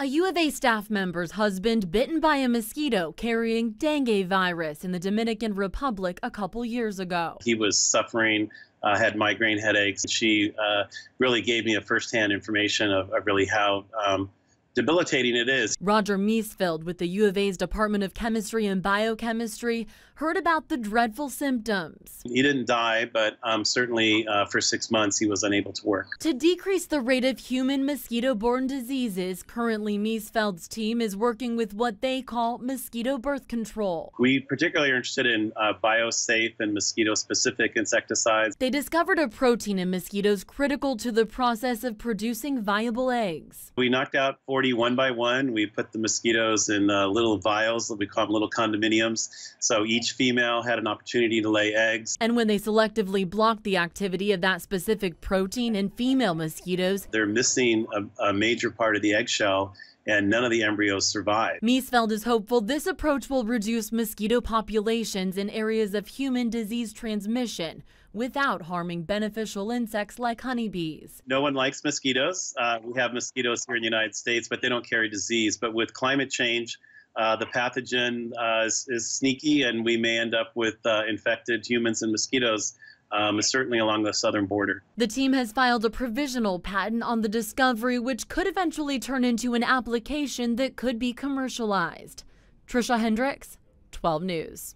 A U of A staff member's husband bitten by a mosquito carrying dengue virus in the Dominican Republic a couple years ago. He was suffering, uh, had migraine headaches. She uh, really gave me a firsthand information of, of really how um, debilitating it is. Roger Miesfeld with the U of A's Department of Chemistry and Biochemistry heard about the dreadful symptoms. He didn't die, but um, certainly uh, for six months he was unable to work. To decrease the rate of human mosquito borne diseases, currently Miesfeld's team is working with what they call mosquito birth control. We particularly are interested in uh, biosafe and mosquito specific insecticides. They discovered a protein in mosquitoes critical to the process of producing viable eggs. We knocked out 40 one by one. We put the mosquitoes in uh, little vials, that we call them little condominiums. So each female had an opportunity to lay eggs. And when they selectively block the activity of that specific protein in female mosquitoes, they're missing a, a major part of the eggshell and none of the embryos survive. Miesfeld is hopeful this approach will reduce mosquito populations in areas of human disease transmission without harming beneficial insects like honeybees. No one likes mosquitoes. Uh, we have mosquitoes here in the United States, but they don't carry disease. But with climate change, uh, the pathogen uh, is, is, sneaky, and we may end up with uh, infected humans and mosquitoes um, certainly along the southern border. The team has filed a provisional patent on the discovery, which could eventually turn into an application that could be commercialized. Trisha Hendricks, 12 News.